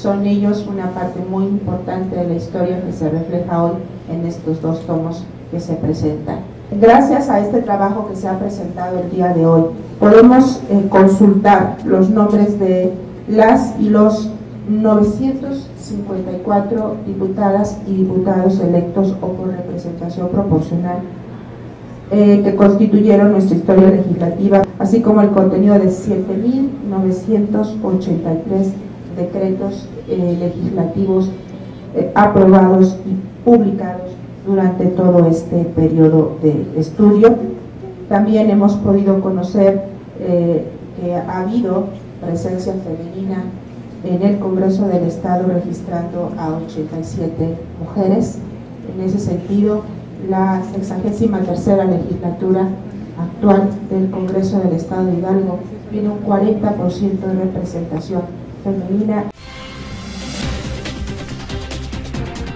son ellos una parte muy importante de la historia que se refleja hoy en estos dos tomos que se presentan. Gracias a este trabajo que se ha presentado el día de hoy, podemos eh, consultar los nombres de las y los 954 diputadas y diputados electos o por representación proporcional eh, que constituyeron nuestra historia legislativa, así como el contenido de 7.983 decretos eh, legislativos eh, aprobados y publicados durante todo este periodo de estudio. También hemos podido conocer que ha habido presencia femenina en el Congreso del Estado registrando a 87 mujeres. En ese sentido, la 63 legislatura actual del Congreso del Estado de Hidalgo tiene un 40% de representación femenina.